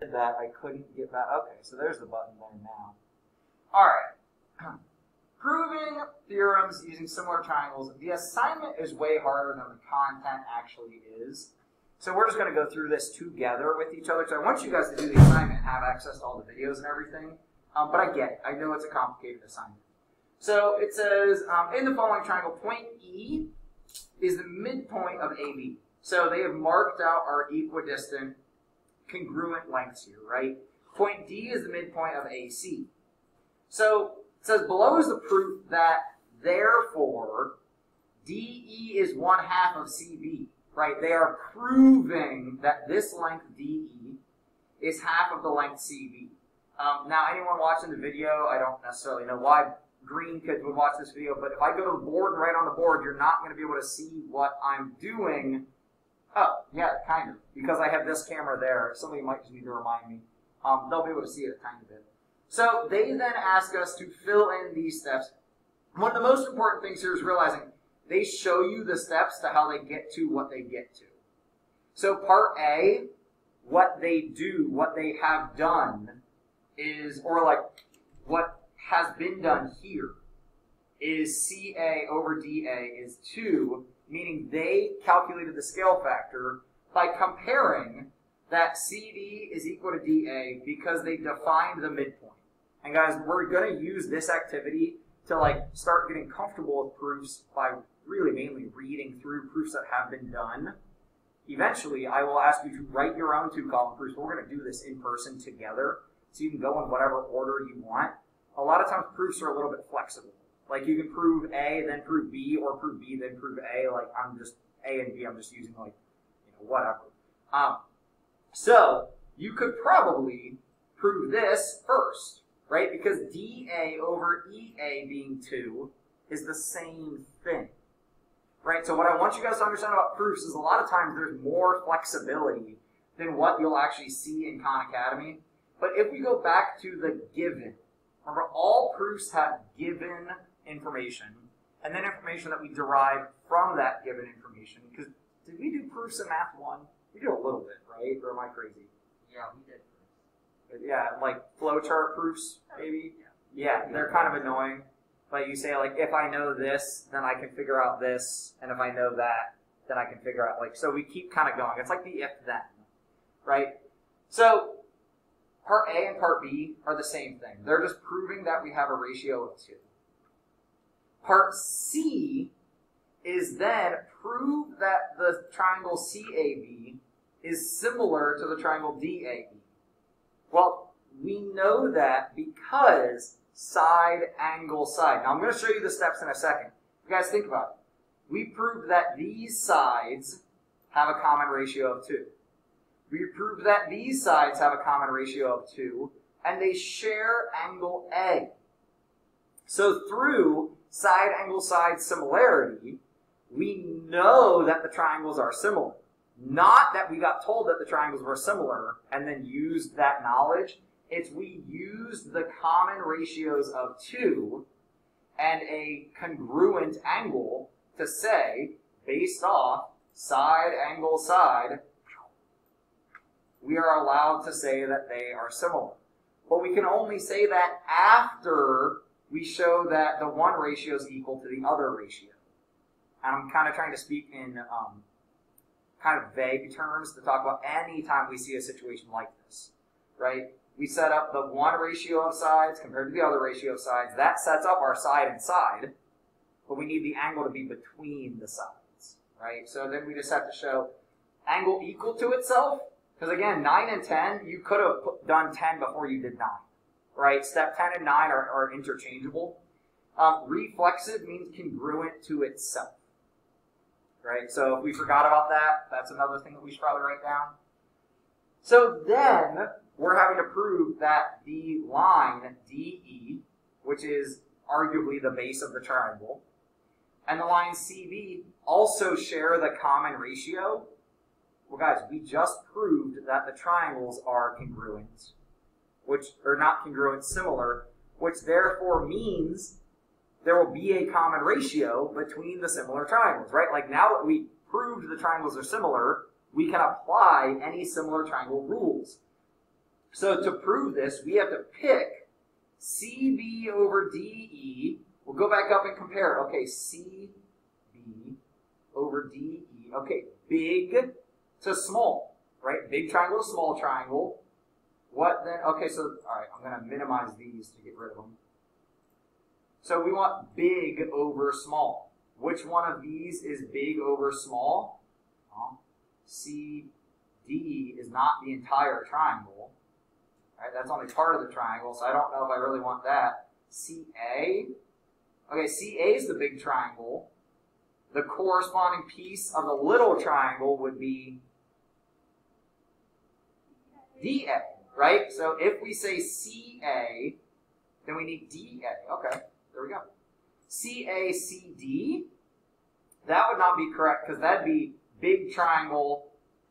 that I couldn't get back. Okay, so there's the button there now. All right. Proving theorems using similar triangles. The assignment is way harder than the content actually is. So we're just going to go through this together with each other. So I want you guys to do the assignment have access to all the videos and everything. Um, but I get it. I know it's a complicated assignment. So it says, um, in the following triangle, point E is the midpoint of AB. So they have marked out our equidistant congruent lengths here, right? Point D is the midpoint of AC. So it says below is the proof that therefore DE is one half of CB, right? They are proving that this length DE is half of the length CB. Um, now, anyone watching the video, I don't necessarily know why green kids would watch this video, but if I go to the board and write on the board, you're not going to be able to see what I'm doing. Oh, yeah, kind of. Because I have this camera there, somebody might just need to remind me. Um, they'll be able to see it a tiny bit. So they then ask us to fill in these steps. One of the most important things here is realizing they show you the steps to how they get to what they get to. So part A, what they do, what they have done is, or like what has been done here is CA over DA is 2, meaning they calculated the scale factor by comparing that CD is equal to DA because they defined the midpoint. And guys, we're going to use this activity to like start getting comfortable with proofs by really mainly reading through proofs that have been done. Eventually, I will ask you to write your own two column proofs. We're going to do this in person together, so you can go in whatever order you want. A lot of times, proofs are a little bit flexible. Like you can prove A, then prove B, or prove B, then prove A. Like I'm just A and B. I'm just using like you know whatever. Um, so you could probably prove this first, right? Because DA over EA being 2 is the same thing right? So what I want you guys to understand about proofs is a lot of times there's more flexibility than what you'll actually see in Khan Academy. But if we go back to the given, remember all proofs have given information and then information that we derive from that given information. Because did we do proofs in Math 1? We did a little bit, right? Or am I crazy? Yeah, we did. Yeah, like flowchart proofs, maybe? Yeah, they're kind of annoying. But you say like, if I know this, then I can figure out this, and if I know that, then I can figure out like. So we keep kind of going. It's like the if then, right? So part A and part B are the same thing. They're just proving that we have a ratio of two. Part C is then prove that the triangle CAB is similar to the triangle DAB. Well, we know that because side, angle, side. Now I'm going to show you the steps in a second. You guys think about it. We proved that these sides have a common ratio of 2. We proved that these sides have a common ratio of 2, and they share angle A. So through side, angle, side similarity, we know that the triangles are similar. Not that we got told that the triangles were similar and then used that knowledge it's we use the common ratios of 2 and a congruent angle to say, based off side, angle, side, we are allowed to say that they are similar. But we can only say that after we show that the one ratio is equal to the other ratio. And I'm kind of trying to speak in um, kind of vague terms to talk about any time we see a situation like this, right? we set up the one ratio of sides compared to the other ratio of sides. That sets up our side and side, but we need the angle to be between the sides, right? So then we just have to show angle equal to itself, because again, 9 and 10, you could have done 10 before you did 9, right? Step 10 and 9 are, are interchangeable. Um, reflexive means congruent to itself, right? So if we forgot about that, that's another thing that we should probably write down. So then, we're having to prove that the line DE, which is arguably the base of the triangle, and the line CB also share the common ratio. Well, guys, we just proved that the triangles are congruent, which are not congruent, similar, which therefore means there will be a common ratio between the similar triangles, right? Like now that we proved the triangles are similar, we can apply any similar triangle rules. So to prove this, we have to pick CB over DE. We'll go back up and compare. Okay, CB over DE. Okay, big to small, right? Big triangle to small triangle. What then? Okay, so, all right, I'm going to minimize these to get rid of them. So we want big over small. Which one of these is big over small? Well, CD is not the entire triangle. Right, that's only part of the triangle, so I don't know if I really want that. CA. Okay, CA is the big triangle. The corresponding piece of the little triangle would be DA, right? So if we say CA, then we need DA. Okay, there we go. CACD, that would not be correct because that'd be big triangle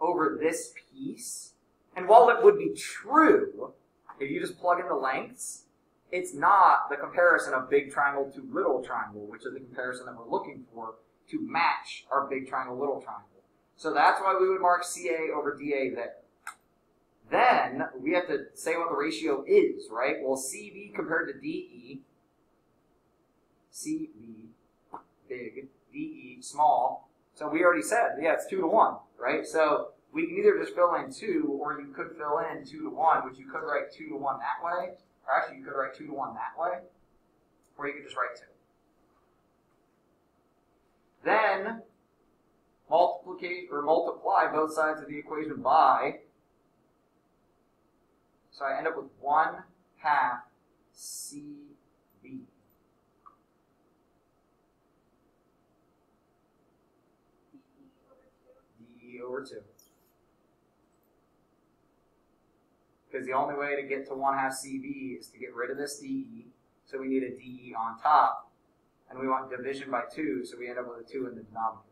over this piece. And while it would be true, if you just plug in the lengths, it's not the comparison of big triangle to little triangle, which is the comparison that we're looking for to match our big triangle, little triangle. So that's why we would mark CA over DA there. Then we have to say what the ratio is, right? Well, CB compared to DE, CB big, DE small. So we already said, yeah, it's two to one, right? So we can either just fill in two, or you could fill in two to one, which you could write two to one that way, or actually you could write two to one that way, or you could just write two. Then multiplicate or multiply both sides of the equation by. So I end up with one half CB. DE over 2. Because the only way to get to 1 half CB is to get rid of this DE. So we need a DE on top. And we want division by 2, so we end up with a 2 in the denominator.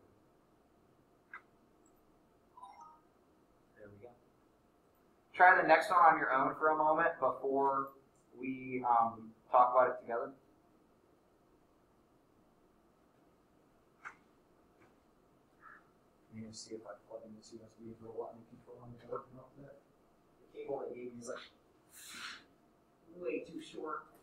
There we go. Try the next one on your own for a moment before we um, talk about it together. Let me see if I plug in this USB, if it'll let me control on the board. The cable they gave me is like way too short.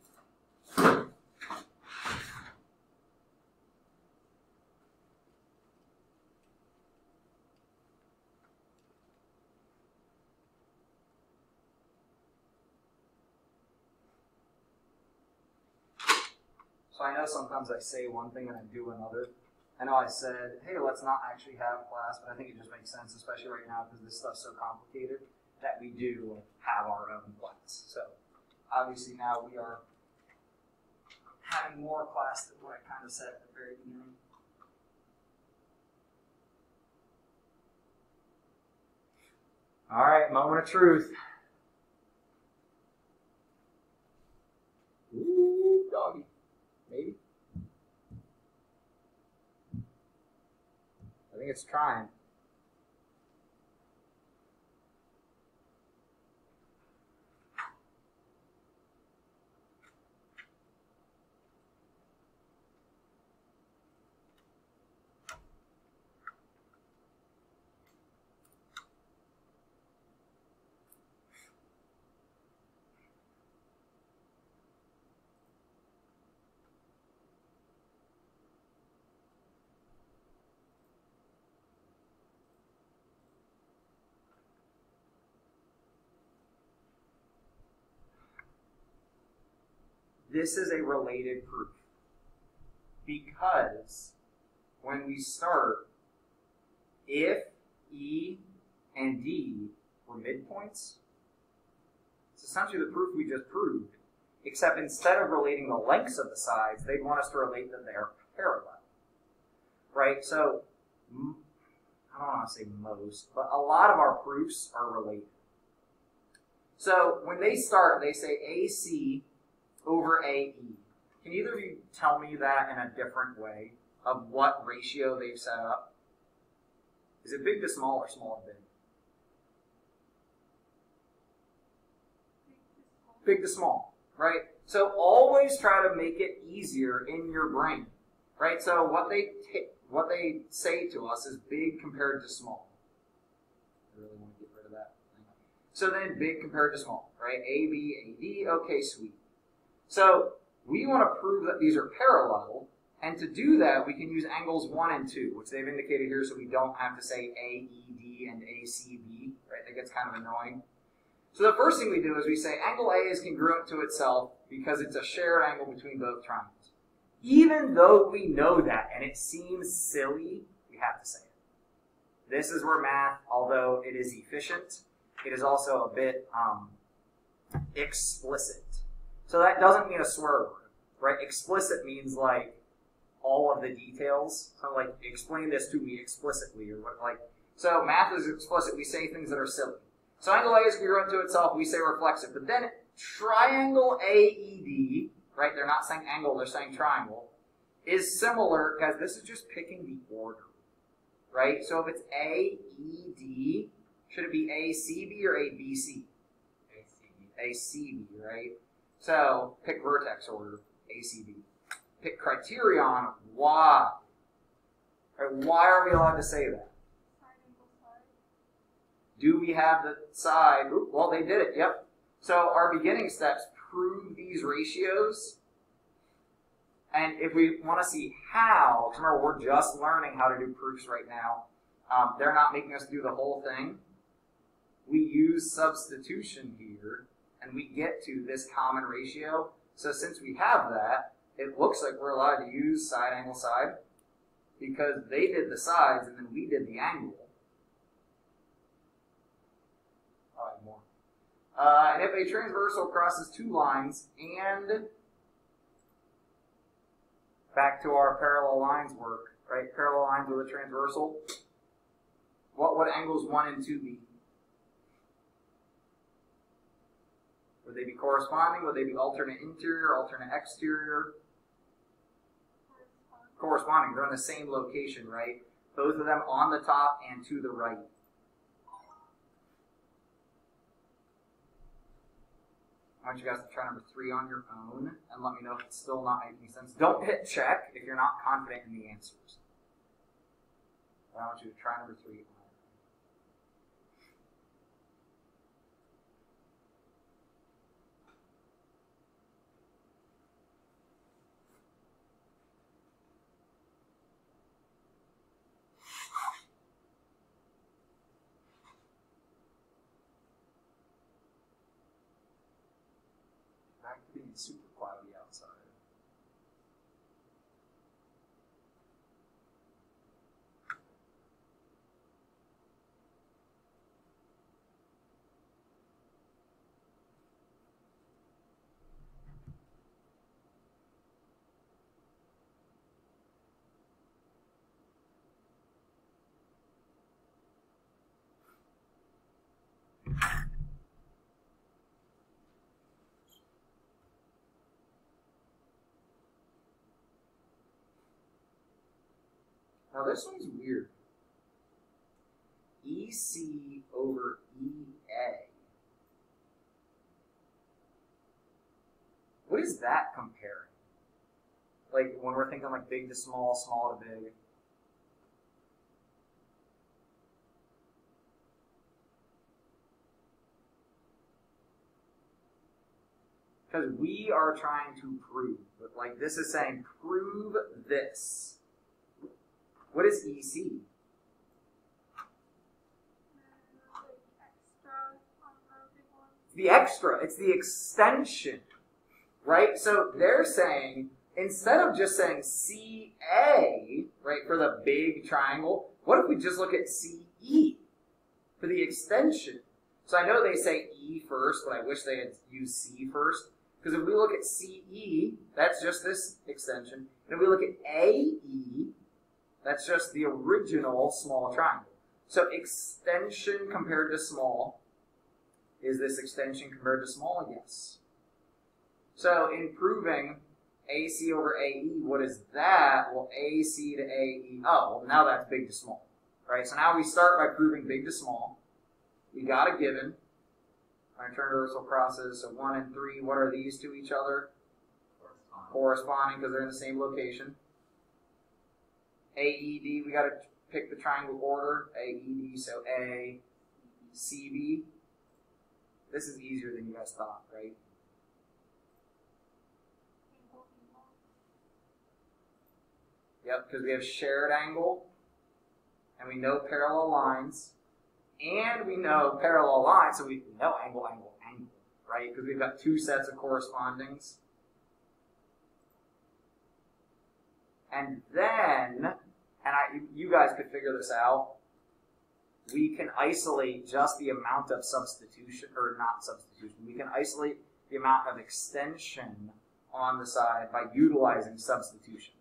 I know sometimes I say one thing and I do another. I know I said, hey, let's not actually have class, but I think it just makes sense, especially right now because this stuff's so complicated, that we do have our own class. So obviously now we are having more class than what I kind of said at the very beginning. All right, moment of truth. Ooh, doggy. Maybe. I think it's trying. This is a related proof. Because when we start, if E and D were midpoints, it's essentially the proof we just proved, except instead of relating the lengths of the sides, they'd want us to relate that they're parallel. Right? So, I don't want to say most, but a lot of our proofs are related. So when they start, they say AC over AE. Can either of you tell me that in a different way of what ratio they've set up? Is it big to small or small to big? Big to small, right? So always try to make it easier in your brain, right? So what they what they say to us is big compared to small. I really want to get rid of that. So then big compared to small, right? AB, AD, okay, sweet. So we want to prove that these are parallel, and to do that, we can use angles 1 and 2, which they've indicated here so we don't have to say AED and ACB, right? That gets kind of annoying. So the first thing we do is we say angle A is congruent to itself because it's a shared angle between both triangles. Even though we know that and it seems silly, we have to say it. This is where math, although it is efficient, it is also a bit um, explicit. So that doesn't mean a word, right? Explicit means like all of the details. So like explain this to me explicitly or what like so math is explicit, we say things that are silly. So angle A is congruent to itself, we say reflexive. But then triangle AED, right? They're not saying angle, they're saying triangle, is similar, guys, this is just picking the order. Right? So if it's AED, should it be ACB or ABC? ACB. ACB, right? So pick vertex order, ACB. Pick criterion, why? Right, why are we allowed to say that? Do we have the side? Ooh, well, they did it. Yep. So our beginning steps prove these ratios. And if we want to see how, remember we're just learning how to do proofs right now. Um, they're not making us do the whole thing. We use substitution here, and we get to this common ratio. So since we have that, it looks like we're allowed to use side angle side because they did the sides and then we did the angle. more. Uh, and if a transversal crosses two lines and back to our parallel lines work, right? Parallel lines with a transversal. What would angles one and two be? Would they be corresponding? Would they be alternate interior, alternate exterior? Corresponding. They're in the same location, right? Both of them on the top and to the right. I want you guys to try number three on your own and let me know if it's still not making sense. Don't hit check if you're not confident in the answers. I want you to try number three. Back to being super cloudy Now this one's weird. EC over EA. What is that comparing? Like when we're thinking like big to small, small to big. Because we are trying to prove, but like this is saying, prove this. What is EC? The extra, it's the extension, right? So they're saying, instead of just saying CA, right, for the big triangle, what if we just look at CE for the extension? So I know they say E first, but I wish they had used C first. Because if we look at CE, that's just this extension. And if we look at AE, that's just the original small triangle. So extension compared to small, is this extension compared to small? Yes. So in proving AC over AE, what is that? Well, AC to AE, oh, well now that's big to small. Right, so now we start by proving big to small. We got a given. Our transversal crosses, so 1 and 3, what are these to each other? Corresponding because they're in the same location. AED, we got to pick the triangle order. AED, so A, CB. This is easier than you guys thought, right? Yep, because we have shared angle, and we know parallel lines, and we know parallel lines, so we know angle, angle, angle, right? Because we've got two sets of correspondings. And then, and I, you guys could figure this out, we can isolate just the amount of substitution, or not substitution, we can isolate the amount of extension on the side by utilizing substitution.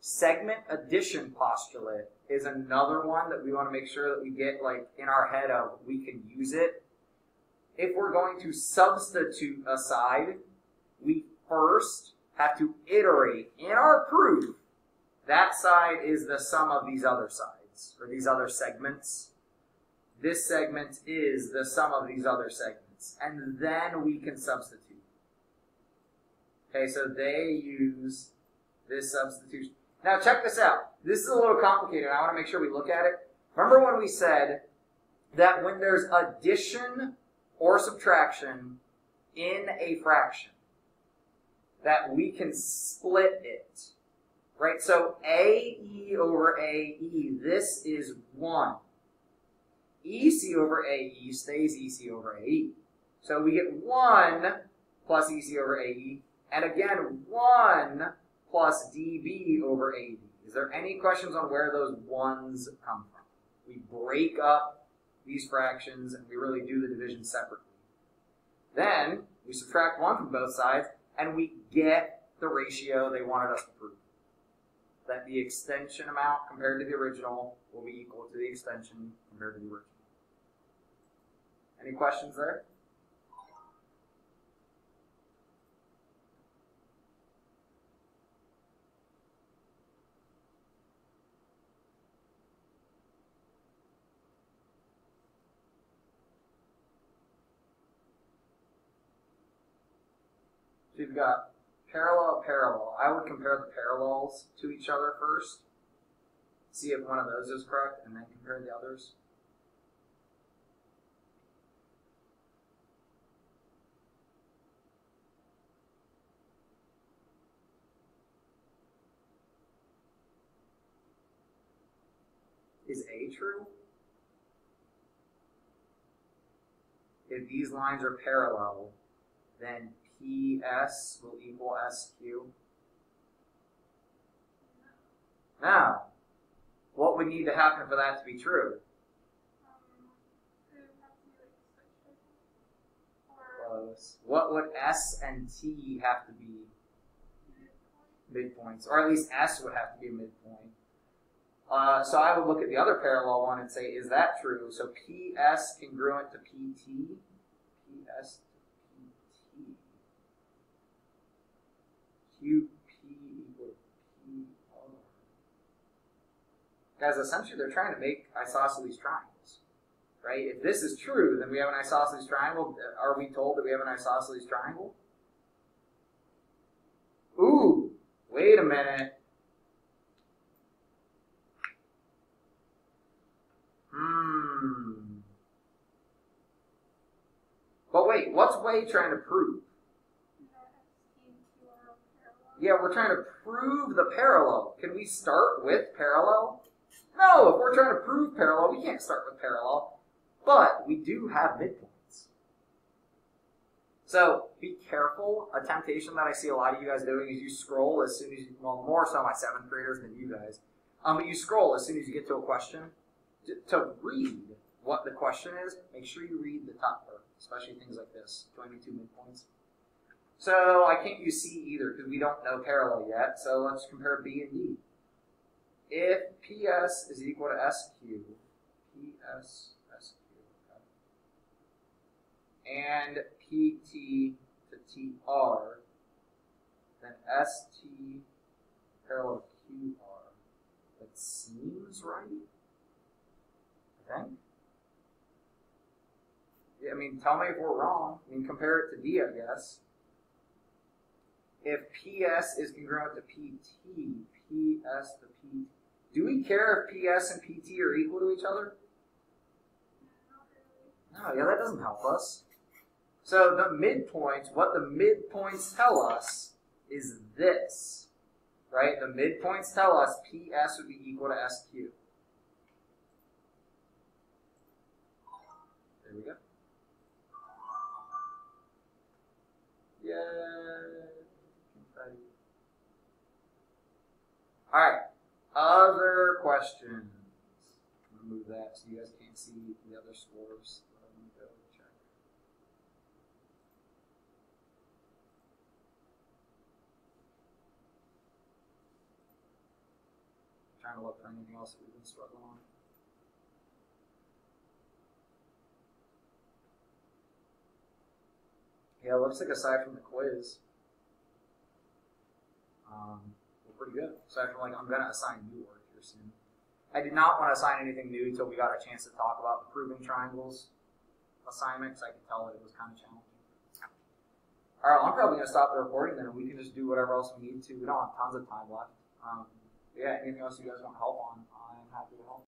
Segment addition postulate is another one that we want to make sure that we get like in our head of we can use it. If we're going to substitute a side, we first have to iterate in our proof that side is the sum of these other sides, or these other segments. This segment is the sum of these other segments. And then we can substitute. Okay, so they use this substitution. Now check this out. This is a little complicated. I want to make sure we look at it. Remember when we said that when there's addition or subtraction in a fraction, that we can split it. Right? So AE over AE, this is 1. EC over AE stays EC over AE. So we get 1 plus EC over AE, and again 1 plus DB over AD. Is there any questions on where those ones come from? We break up these fractions and we really do the division separately. Then we subtract 1 from both sides and we get the ratio they wanted us to prove. That the extension amount compared to the original will be equal to the extension compared to the original. Any questions there? So you've got parallel, parallel. I would compare the parallels to each other first. See if one of those is correct, and then compare the others. Is A true? If these lines are parallel, then PS will equal SQ. Now, what would need to happen for that to be true? Close. What would S and T have to be? Midpoints. Or at least S would have to be a midpoint. Uh, so I would look at the other parallel one and say, is that true? So PS congruent to PT. PS to PT. QP equal PR. Guys, essentially they're trying to make isosceles triangles. Right? If this is true, then we have an isosceles triangle. Are we told that we have an isosceles triangle? Ooh, wait a minute. Hmm. But wait, what's Way trying to prove? Yeah, we're trying to prove the parallel. Can we start with parallel? No, if we're trying to prove parallel, we can't start with parallel. But we do have midpoints. So be careful. A temptation that I see a lot of you guys doing is you scroll as soon as you, well, more so my seventh graders than you guys. Um, but you scroll as soon as you get to a question to read what the question is, make sure you read the top part, especially things like this, 22 midpoints. So I can't use C either because we don't know parallel yet, so let's compare B and D. If PS is equal to SQ, PS, SQ, okay, and PT to TR, then ST parallel to QR. That seems right. Okay? Yeah, I mean, tell me if we're wrong. I mean, compare it to D, I guess. If PS is congruent to PT, PS to PT. Do we care if PS and PT are equal to each other? No, yeah, that doesn't help us. So the midpoints, what the midpoints tell us is this, right? The midpoints tell us PS would be equal to SQ. There we go. Yay. All right. Other questions? Remove that so you guys can't see the other scores. Trying to look for anything else that we've been struggling on. Yeah, it looks like aside from the quiz, um, pretty good. Aside from like, I'm gonna assign new work here soon. I did not want to assign anything new until we got a chance to talk about the proving triangles assignment because I could tell that it was kind of challenging. All right, I'm probably gonna stop the recording then, and we can just do whatever else we need to. We don't have tons of time left. Um, yeah, anything else you guys want help on? I'm happy to help.